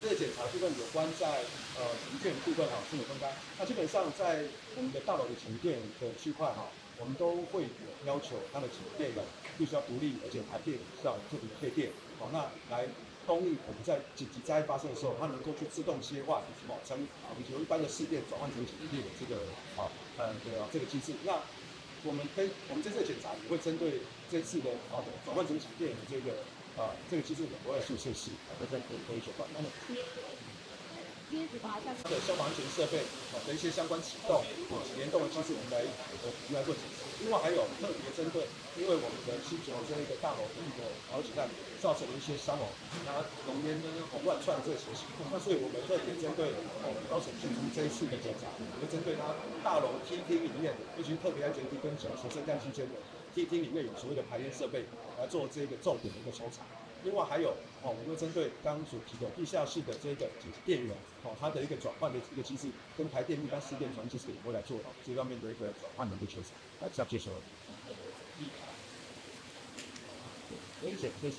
这个检查部分有关在呃停电部分哈，是有分开。那基本上在我们的大楼的停电的区块哈，我们都会有要求它的停电的必须要独立，而且台电是要特别配电，好，那来供应我们在紧急灾害发生的时候，它能够去自动切换，哦，从以前一般的市电转换成紧急电的这个啊呃对啊这个机制。那我们跟我们这次的检查也会针对这次的啊转换成紧急电的这个。啊，这个机制的我也是测试，都在可以可以做到。那么，它的消防安全设备啊的一些相关启动啊联动的技术，我们来呃我们来做解释。另外还有特别针对，因为我们的七九这一个大楼的一个好几弹造成了一些伤亡，它浓烟跟红乱窜这些情况，那所以我们特别针对哦高层建筑这一次的检查，我们针对它大楼梯厅里面，尤其特别安全梯跟小学生干区间的。梯厅里面有所谓的排烟设备来做这个重点的一个抽查，另外还有哦，我们针对刚刚所提的地下室的这个电源哦，它的一个转换的一个机制，跟台电一般市电传机制也会来做这方面的一个转换的一个抽查，来接受。谢谢谢谢。